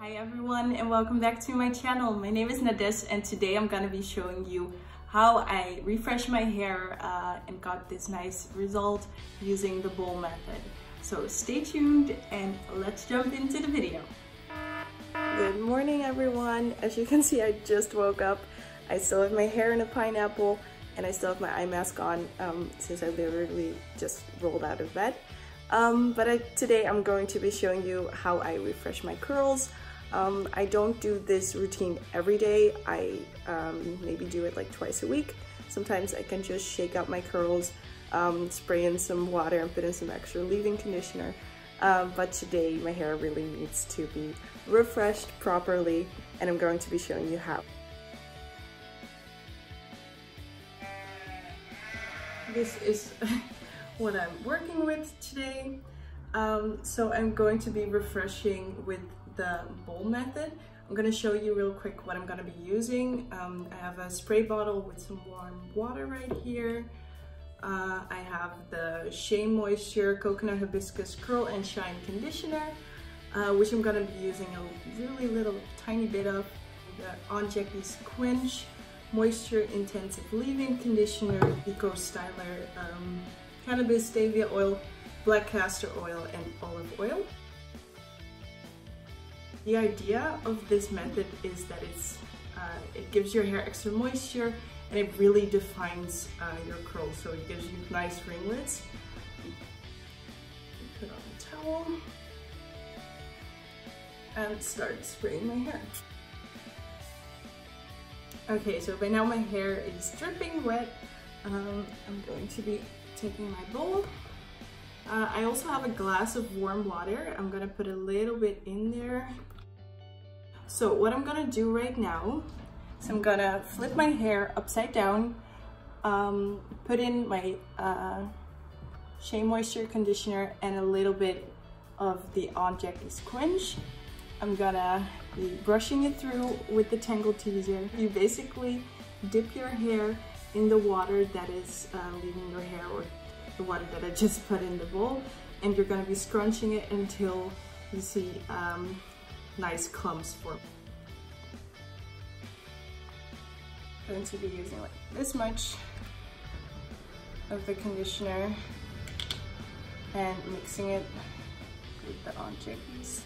Hi everyone and welcome back to my channel. My name is Nades and today I'm gonna be showing you how I refreshed my hair uh, and got this nice result using the bowl method. So stay tuned and let's jump into the video. Good morning everyone. As you can see I just woke up. I still have my hair in a pineapple and I still have my eye mask on um, since I literally just rolled out of bed. Um, but I, today I'm going to be showing you how I refresh my curls, um, I don't do this routine every day. I um, maybe do it like twice a week. Sometimes I can just shake out my curls, um, spray in some water and put in some extra leave-in conditioner. Um, but today my hair really needs to be refreshed properly and I'm going to be showing you how. This is what I'm working with today. Um, so I'm going to be refreshing with the bowl method. I'm gonna show you real quick what I'm gonna be using. Um, I have a spray bottle with some warm water right here. Uh, I have the Shea Moisture Coconut Hibiscus Curl and Shine Conditioner, uh, which I'm gonna be using a really little tiny bit of. The Aunt Jackie's Quench Moisture Intensive Leave-In Conditioner, Eco Styler um, Cannabis Sativa Oil, Black Castor Oil, and Olive Oil. The idea of this method is that it's uh, it gives your hair extra moisture and it really defines uh, your curls. So it gives you nice ringlets. Put on a towel and start spraying my hair. Okay, so by now my hair is dripping wet. Um, I'm going to be taking my bowl. Uh, I also have a glass of warm water. I'm gonna put a little bit in there so what I'm gonna do right now is I'm gonna flip my hair upside down, um, put in my uh, Shea Moisture Conditioner and a little bit of the Aunt Jackie's Quench. I'm gonna be brushing it through with the Tangle Teezer. You basically dip your hair in the water that is uh, leaving your hair or the water that I just put in the bowl and you're gonna be scrunching it until you see um, nice clumps for. I'm going to be using like this much of the conditioner and mixing it with the Jackie's.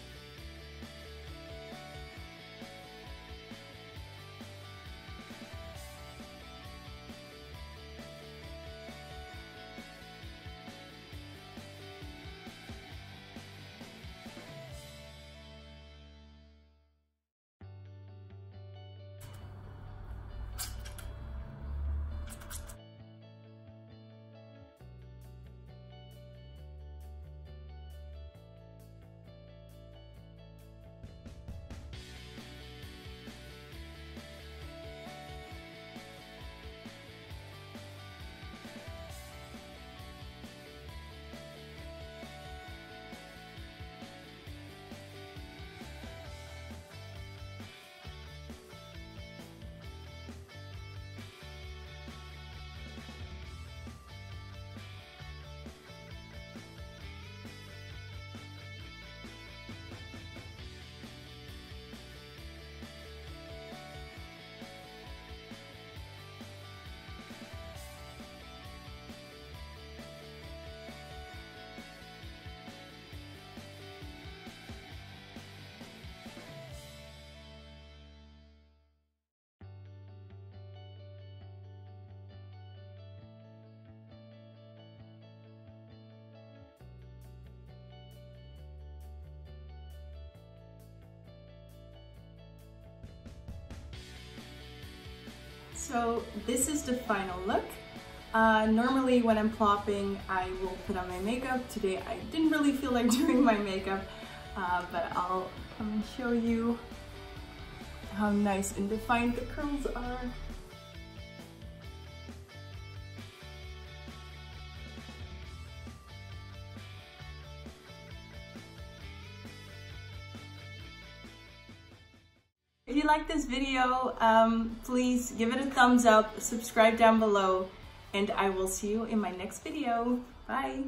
So this is the final look. Uh, normally when I'm plopping, I will put on my makeup. Today I didn't really feel like doing my makeup, uh, but I'll come and show you how nice and defined the curls are. If you like this video, um, please give it a thumbs up, subscribe down below, and I will see you in my next video. Bye!